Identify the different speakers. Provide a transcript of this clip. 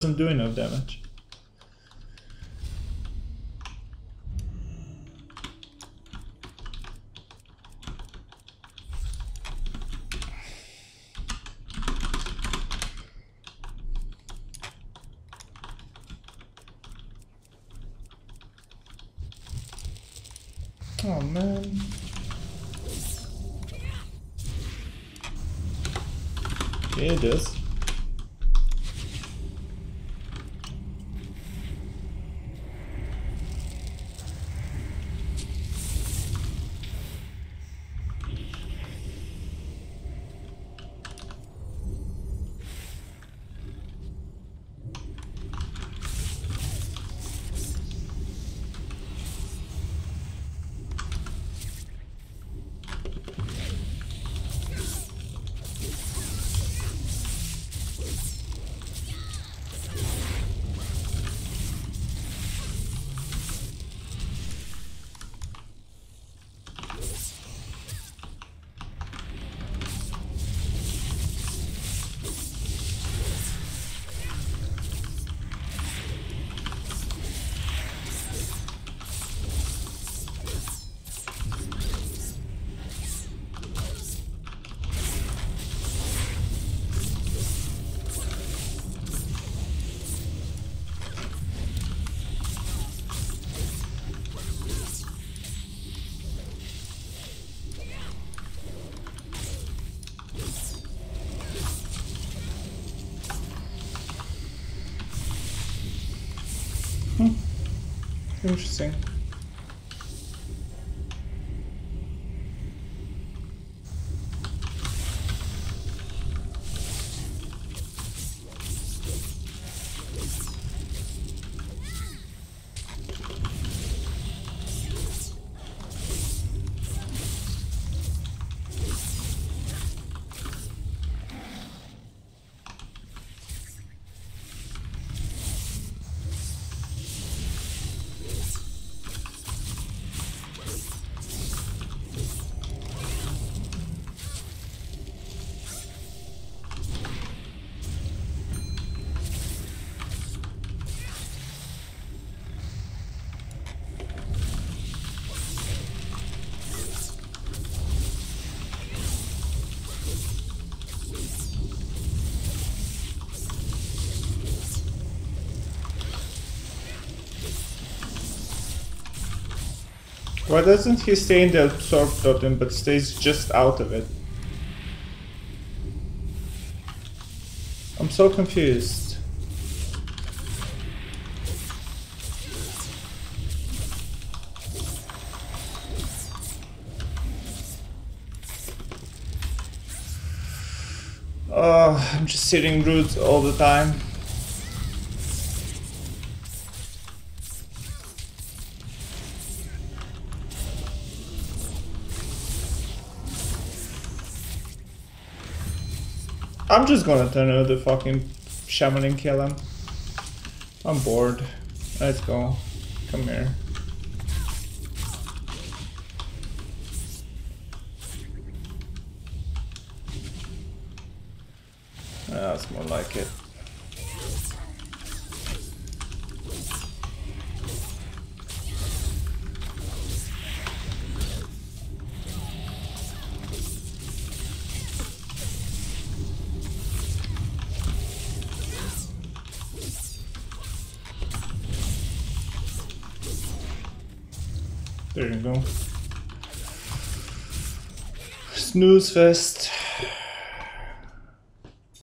Speaker 1: doesn't do enough damage. Oh man. Okay, it is. Interesting. Why doesn't he stay in the absorb totem but stays just out of it? I'm so confused. Oh, I'm just sitting roots all the time. I'm just gonna turn over the fucking shaman and kill him. I'm bored. Let's go. Come here. Ah, That's more like it. There you go. Snooze fest.